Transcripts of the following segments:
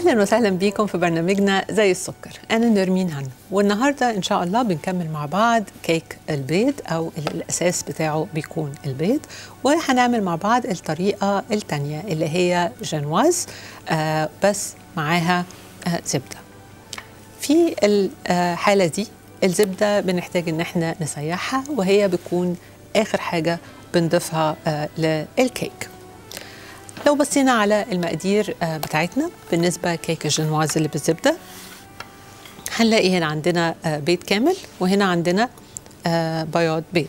أهلا وسهلا بيكم في برنامجنا زي السكر. أنا نرمين هنا والنهاردة إن شاء الله بنكمل مع بعض كيك البيض أو الأساس بتاعه بيكون البيض وهنعمل مع بعض الطريقة الثانية اللي هي جنواز آه بس معاها آه زبدة. في الحالة دي الزبدة بنحتاج إن إحنا نسيحها وهي بتكون آخر حاجة بنضيفها آه للكيك. لو بصينا على المقادير بتاعتنا بالنسبة كيك الجنواز اللي بالزبدة هنلاقي هنا عندنا بيض كامل وهنا عندنا بياض بيض.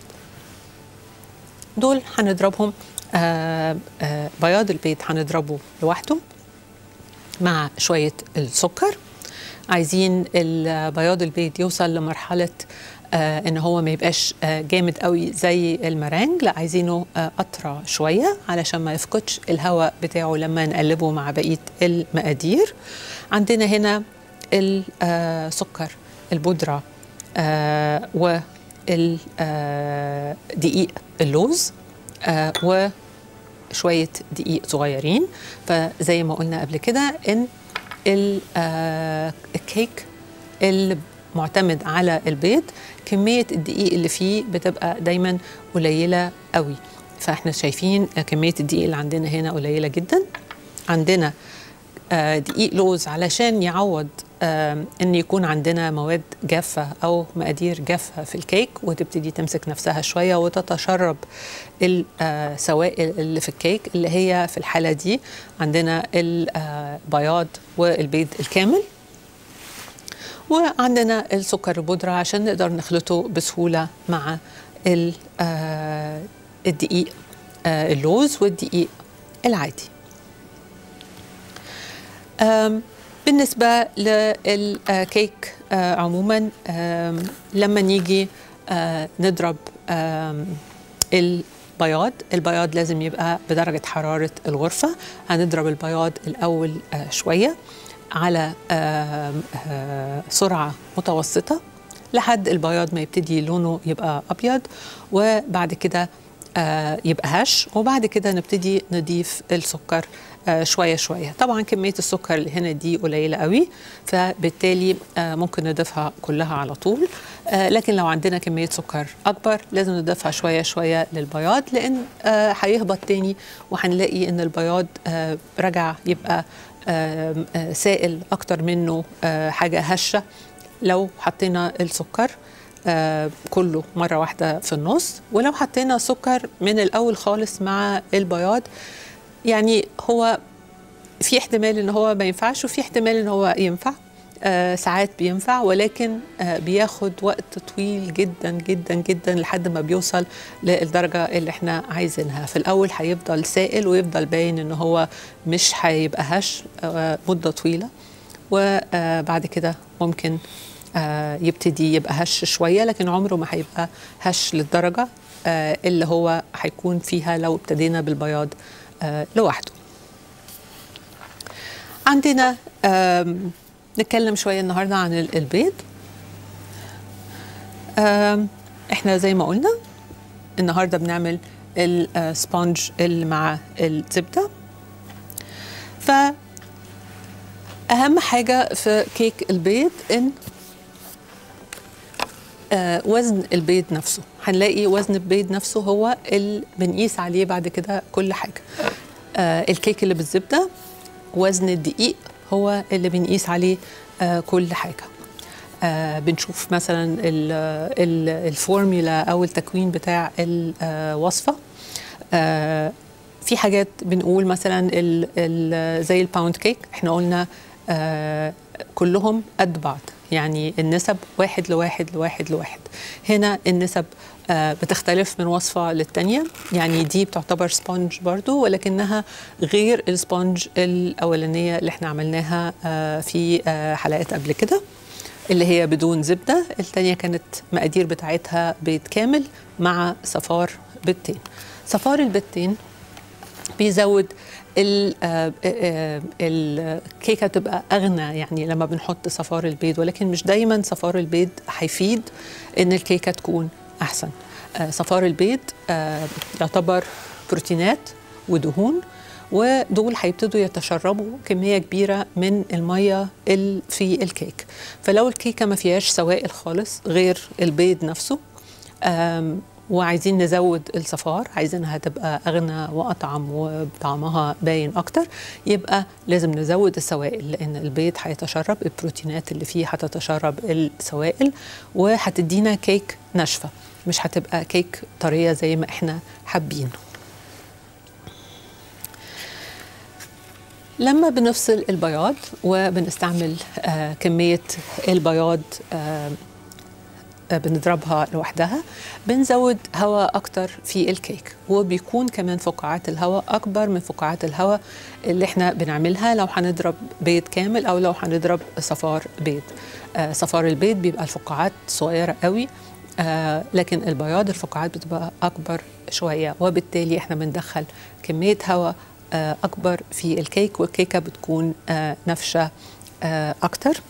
دول هنضربهم بياض البيض هنضربه لوحده مع شوية السكر. عايزين بياض البيض يوصل لمرحلة آه إن هو ما يبقاش آه جامد قوي زي المرانج لا عايزينه آه أطرى شوية علشان ما يفقدش الهواء بتاعه لما نقلبه مع بقية المقادير. عندنا هنا السكر البودرة والدقيق اللوز وشويه دقيق صغيرين. فزي ما قلنا قبل كده إن الكيك معتمد على البيض كمية الدقيق اللي فيه بتبقى دايما قليلة قوي. فإحنا شايفين كمية الدقيق اللي عندنا هنا قليلة جدا. عندنا دقيق لوز علشان يعوض إن يكون عندنا مواد جافة أو مقادير جافة في الكيك وتبتدي تمسك نفسها شوية وتتشرب السوائل اللي في الكيك اللي هي في الحالة دي. عندنا البياض والبيض الكامل. وعندنا السكر البودرة عشان نقدر نخلطه بسهولة مع الدقيق اللوز والدقيق العادي. بالنسبة للكيك عموما لما نيجي نضرب البياض البياض لازم يبقى بدرجة حرارة الغرفة. هنضرب البياض الأول شوية. على آآ آآ سرعة متوسطة لحد البياض ما يبتدي لونه يبقى أبيض وبعد كده يبقى هش وبعد كده نبتدي نضيف السكر شوية شوية. طبعا كمية السكر اللي هنا دي قليلة قوي فبالتالي ممكن نضيفها كلها على طول. لكن لو عندنا كمية سكر أكبر لازم نضيفها شوية شوية للبياض لأن هيهبط تاني وهنلاقي إن البياض رجع يبقى سائل أكتر منه حاجة هشة. لو حطينا السكر كله مرة واحدة في النص. ولو حطينا سكر من الأول خالص مع البياض يعني هو في احتمال إن هو ما ينفعش وفي احتمال إن هو ينفع. آه ساعات بينفع ولكن آه بياخد وقت طويل جدا جدا جدا لحد ما بيوصل للدرجة اللي إحنا عايزينها. في الأول هيفضل سائل ويفضل باين إن هو مش هيبقى هش آه مدة طويلة وبعد كده ممكن يبتدي يبقى هش شوية لكن عمره ما هيبقى هش للدرجة اللي هو هيكون فيها لو ابتدينا بالبياض لوحده. عندنا نتكلم شوية النهاردة عن البيض. إحنا زي ما قلنا النهاردة بنعمل ال sponge اللي مع الزبدة. ف أهم حاجة في كيك البيض إن آه وزن البيض نفسه. هنلاقي وزن البيض نفسه هو اللي بنقيس عليه بعد كده كل حاجة. آه الكيك اللي بالزبدة وزن الدقيق هو اللي بنقيس عليه آه كل حاجة. آه بنشوف مثلا ال ال الفورميلا أو التكوين بتاع الوصفة. آه في حاجات بنقول مثلا ال ال زي ال pound cake إحنا قلنا كلهم قد بعض. يعني النسب واحد لواحد لواحد لواحد. هنا النسب بتختلف من وصفة للتانية. يعني دي بتعتبر sponge برضو ولكنها غير ال sponge الأولانية اللي إحنا عملناها آه في آه حلقات قبل كده اللي هي بدون زبدة. التانية كانت مقادير بتاعتها بيض كامل مع صفار بيضتين. صفار البيضتين بيزود الكيكة تبقى أغنى يعني لما بنحط صفار البيض ولكن مش دايما صفار البيض هيفيد إن الكيكة تكون أحسن. صفار البيض يعتبر بروتينات ودهون ودول هيبتدوا يتشربوا كمية كبيرة من المية في الكيك. فلو الكيكة ما فيهاش سوائل خالص غير البيض نفسه وعايزين نزود الصفار عايزينها تبقى أغنى وأطعم وطعمها باين أكتر يبقى لازم نزود السوائل لأن البيض هيتشرب البروتينات اللي فيه هتتشرب السوائل وهتدينا كيك ناشفة. مش هتبقى كيك طرية زي ما إحنا حابين لما بنفصل البياض وبنستعمل آه كمية البياض آه بنضربها لوحدها بنزود هواء أكتر في الكيك. وبيكون كمان فقاعات الهواء أكبر من فقاعات الهواء اللي إحنا بنعملها. لو هنضرب بيض كامل أو لو هنضرب صفار بيض آه صفار البيض بيبقى الفقاعات صغيرة قوي. لكن البياض الفقاعات بتبقى أكبر شوية وبالتالي إحنا بندخل كمية هواء آه أكبر في الكيك والكيكة بتكون آه نافشة آه أكتر.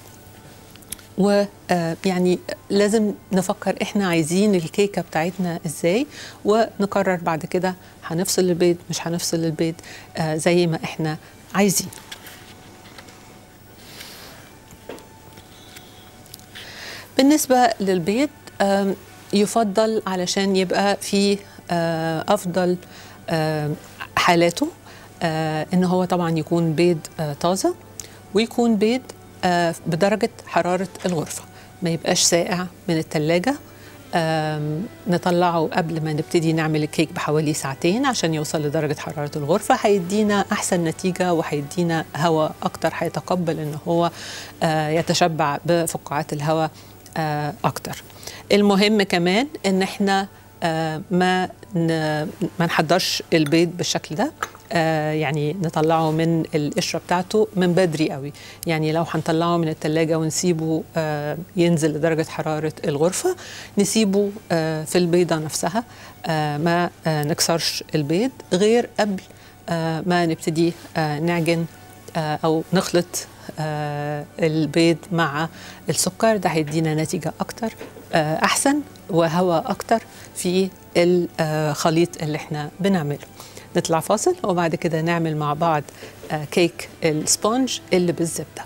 ويعني لازم نفكر إحنا عايزين الكيكة بتاعتنا إزاي ونقرر بعد كده هنفصل البيض مش هنفصل البيض آه زي ما إحنا عايزين. بالنسبة للبيض آه يفضل علشان يبقى في أفضل حالاته إن هو طبعا يكون بيض طازة ويكون بيض بدرجة حرارة الغرفة. ما يبقاش ساقع من التلاجة. نطلعه قبل ما نبتدي نعمل الكيك بحوالي ساعتين عشان يوصل لدرجة حرارة الغرفة. هيدينا أحسن نتيجة وهيدينا هواء أكتر هيتقبل إن هو يتشبع بفقاعات الهواء آه أكتر. المهم كمان إن إحنا آه ما ما نحضرش البيض بالشكل ده. آه يعني نطلعه من القشرة بتاعته من بدري قوي. يعني لو هنطلعه من التلاجة ونسيبه ينزل لدرجة حرارة الغرفة نسيبه في البيضة نفسها. ما نكسرش البيض غير قبل ما نبتدي نعجن أو نخلط آه البيض مع السكر. ده هيدينا نتيجة أكتر آه أحسن وهواء أكتر في الخليط اللي إحنا بنعمله. نطلع فاصل وبعد كده نعمل مع بعض آه كيك السبونج اللي بالزبدة.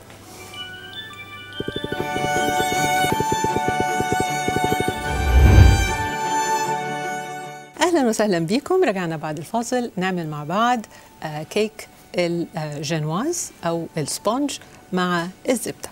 أهلا وسهلا بكم رجعنا بعد الفاصل نعمل مع بعض آه كيك ال genoise أو ال sponge مع الزبدة.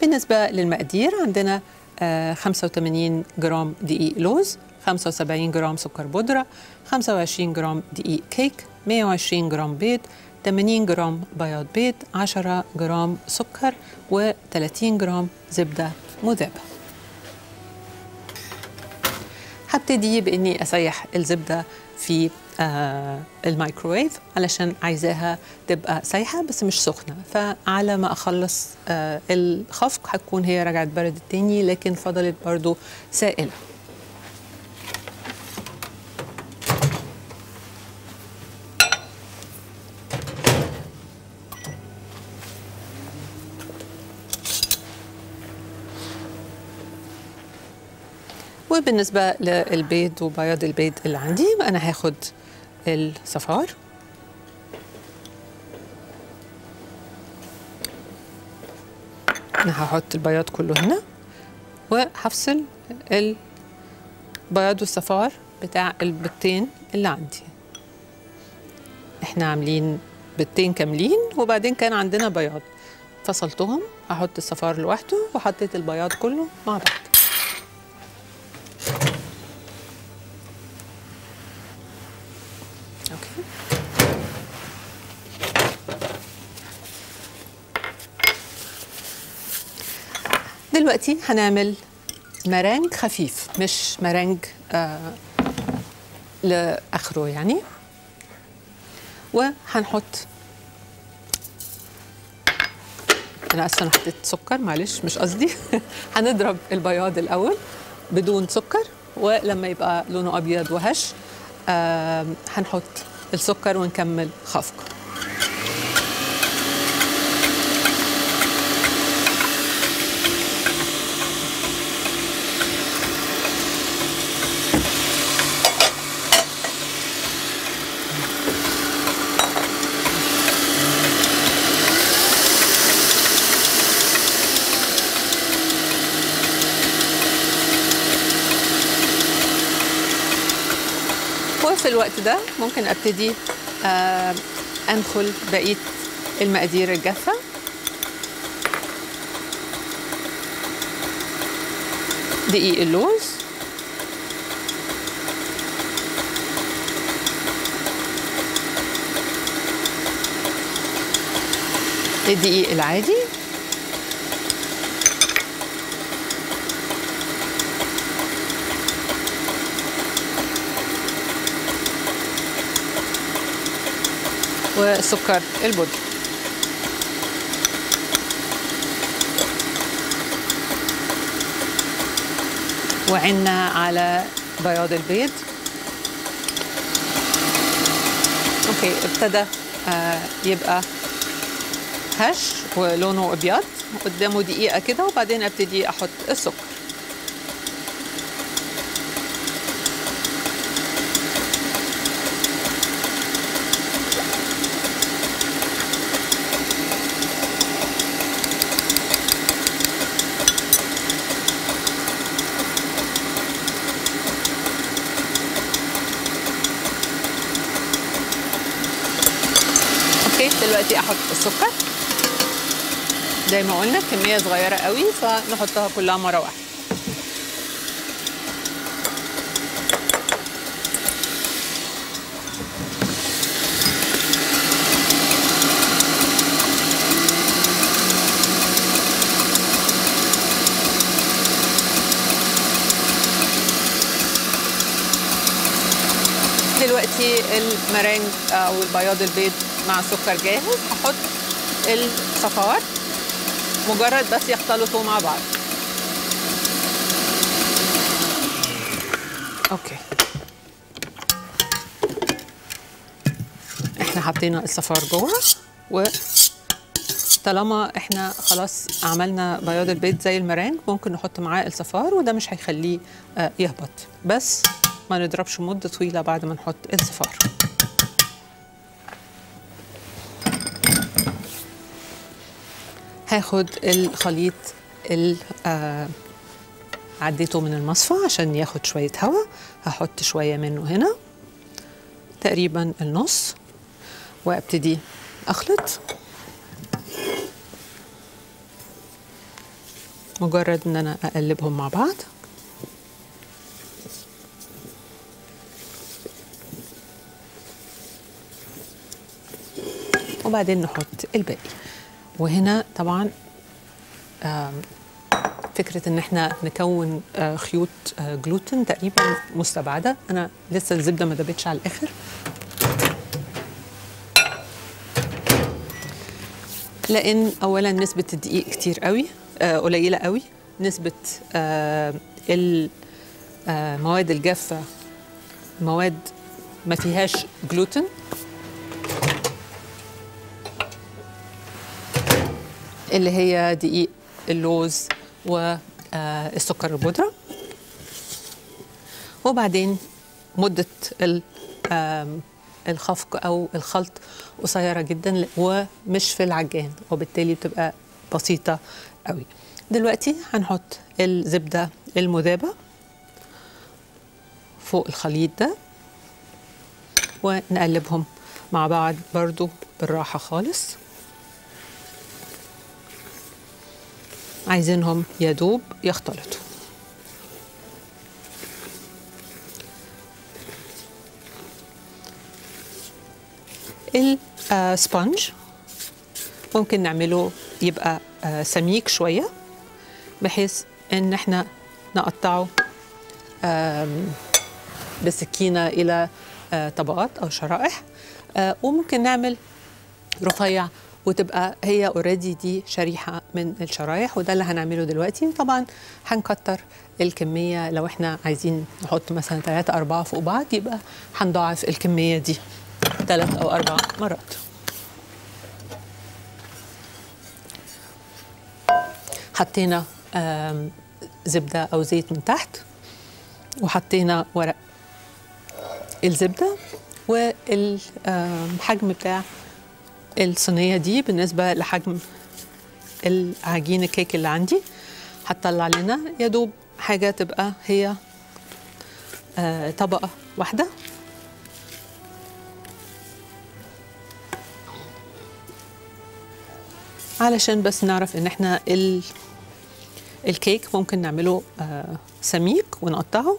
بالنسبة للمقادير عندنا آه 85 جرام دقيق لوز 75 جرام سكر بودرة 25 جرام دقيق كيك 120 جرام بيض 80 جرام بياض بيض 10 جرام سكر و30 جرام زبدة مذابة. هبتدي بإني أسيح الزبدة في آه الميكروويف علشان عايزاها تبقى سايحة بس مش سخنة. فعلى ما أخلص آه الخفق هتكون هي رجعت برد تاني لكن فضلت برضو سائلة. وبالنسبة للبيض وبياض البيض اللي عندي أنا هاخد الصفار. أنا هحط البياض كله هنا وهفصل البياض والصفار بتاع البيضتين اللي عندي. إحنا عاملين بيضتين كاملين وبعدين كان عندنا بياض. فصلتهم هحط الصفار لوحده وحطيت البياض كله مع بعض أوكي دلوقتي هنعمل مرنج خفيف مش مرنج آه لآخره يعني. وهنحط أنا آسفة أنا حطيت سكر معلش مش قصدي. هنضرب البياض الأول بدون سكر ولما يبقى لونه أبيض وهش آه هنحط السكر ونكمل خفق وفي الوقت ده ممكن أبتدي آه انخل بقية المقادير الجافة. دقيق اللوز. الدقيق العادي. وسكر البودرة وعنا على بياض البيض. أوكي ابتدى آه يبقى هش ولونه أبيض قدامه دقيقة كده وبعدين أبتدي أحط السكر. أوكي دلوقتي أحط السكر. زي ما قلنا كمية صغيرة قوي فنحطها كلها مرة واحدة. دلوقتي المرانج أو البياض البيض مع سكر جاهز. هحط الصفار. مجرد بس يختلطوا مع بعض. okay. إحنا حطينا الصفار جوه و طالما إحنا خلاص عملنا بياض البيض زي المرانج ممكن نحط معاه الصفار وده مش هيخليه آه، يهبط. بس ما نضربش مدة طويلة بعد ما نحط الصفار. هاخد الخليط اللي آه عديته من المصفى عشان ياخد شوية هواء هحط شوية منه هنا تقريبا النص وأبتدي أخلط. مجرد إن أنا أقلبهم مع بعض. وبعدين نحط الباقي. وهنا طبعا فكرة إن إحنا نكون آه، خيوط آه، جلوتين تقريبا مستبعدة. أنا لسه الزبدة ما دابتش على الآخر. لأن اولا نسبة الدقيق كتير قوي آه، قليلة قوي. نسبة المواد الجافة مواد ما فيهاش جلوتين. اللي هي دقيق اللوز والسكر البودرة. وبعدين مدة الخفق أو الخلط قصيرة جدا ومش في العجان وبالتالي بتبقى بسيطة قوي. دلوقتي هنحط الزبدة المذابة فوق الخليط ده ونقلبهم مع بعض برضو بالراحة خالص. عايزينهم يدوب يختلطوا. ال sponge ممكن نعمله يبقى آه، سميك شوية بحيث إن إحنا نقطعه آم، بسكينة إلى آه، طبقات أو شرائح آه، وممكن نعمل رفيع وتبقى هي already دي شريحة من الشرايح وده اللي هنعمله دلوقتي. طبعا هنكتر الكمية لو إحنا عايزين نحط مثلا ثلاثة أربعة فوق بعض يبقى هنضاعف الكمية دي ثلاث أو أربع مرات. حطينا آم، زبدة أو زيت من تحت وحطينا ورق الزبدة والحجم بتاع الصينية دي بالنسبة لحجم العجين الكيك اللي عندي هتطلع لنا يا دوب حاجة تبقى هي آه، طبقة واحدة. علشان بس نعرف إن إحنا ال... الكيك ممكن نعمله آه، سميك ونقطعه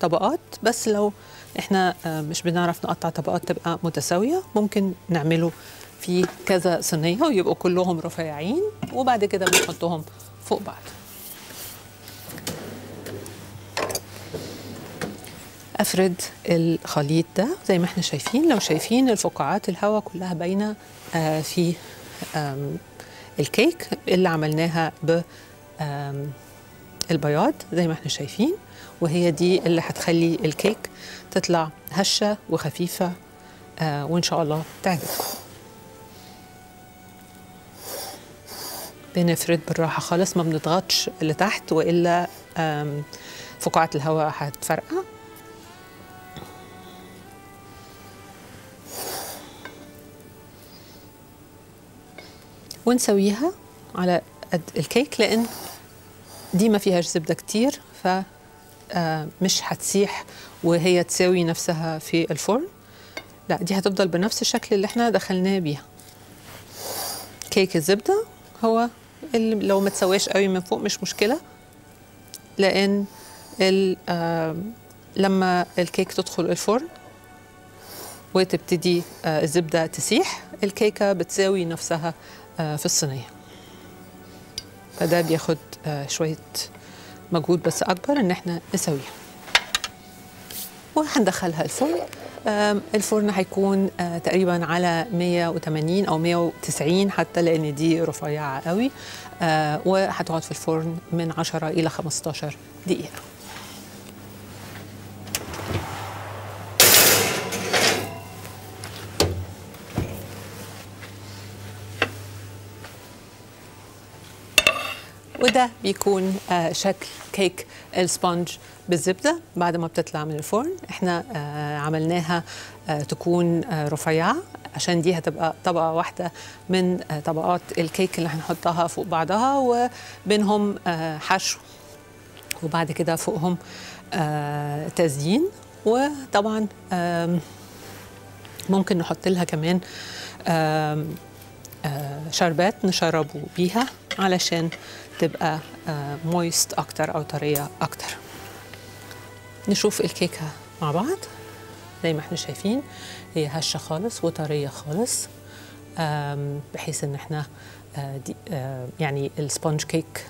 طبقات. بس لو إحنا آه، مش بنعرف نقطع طبقات تبقى متساوية ممكن نعمله في كذا صينية ويبقوا كلهم رفيعين وبعد كده بنحطهم فوق بعض. أفرد الخليط ده زي ما إحنا شايفين لو شايفين الفقاعات الهواء كلها باينة آه في الكيك اللي عملناها ب البياض زي ما إحنا شايفين وهي دي اللي هتخلي الكيك تطلع هشة وخفيفة آه وإن شاء الله تعجبكم بنفرد بالراحة خالص ما بنضغطش لتحت وإلا فقاعات الهواء هتفرقع. ونسويها على قد الكيك لأن دي ما فيهاش زبدة كتير ف مش هتسيح وهي تساوي نفسها في الفرن. لا دي هتفضل بنفس الشكل اللي إحنا دخلناه بيها. كيك الزبدة هو اللي لو ما تسواش قوي من فوق مش مشكلة. لأن لما الكيك تدخل الفرن وتبتدي الزبدة تسيح الكيكة بتساوي نفسها في الصينية. فده بياخد شوية مجهود بس أكبر إن إحنا نسويها. وهندخلها الفرن. الفرن هيكون تقريبا على 180 أو 190 حتى لأن دي رفيعة قوي. وهتقعد في الفرن من 10 إلى 15 دقيقة. وده بيكون آه شكل كيك السبونج بالزبدة بعد ما بتطلع من الفرن. إحنا آه عملناها آه تكون رفيعة عشان دي هتبقى طبقة واحدة من طبقات الكيك اللي هنحطها فوق بعضها وبينهم حشو وبعد كده فوقهم تزيين وطبعا ممكن نحط لها كمان شربات نشربه بيها علشان تبقى moist أكتر أو طرية أكتر. نشوف الكيكة مع بعض. زي ما إحنا شايفين هي هشة خالص وطرية خالص بحيث إن إحنا دي يعني ال sponge cake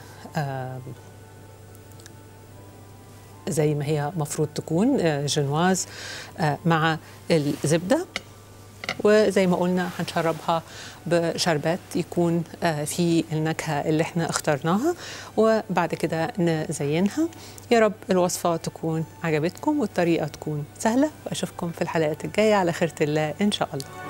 زي ما هي مفروض تكون genoise مع الزبدة. وزي ما قلنا هنشربها بشربات يكون في النكهة اللي إحنا اخترناها وبعد كده نزينها. يا رب الوصفة تكون عجبتكم والطريقة تكون سهلة وأشوفكم في الحلقات الجاية. على خيرة الله إن شاء الله.